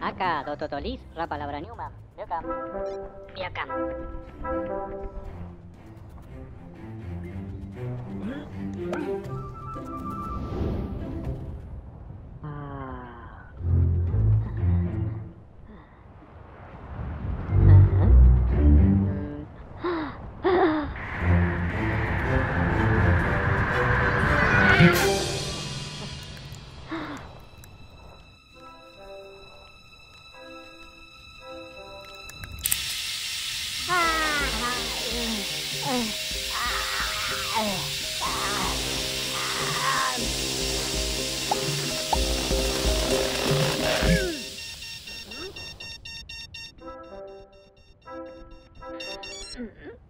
Acá, dototolis, rapalabraniuma, biocam. Biocam. Mm-hmm.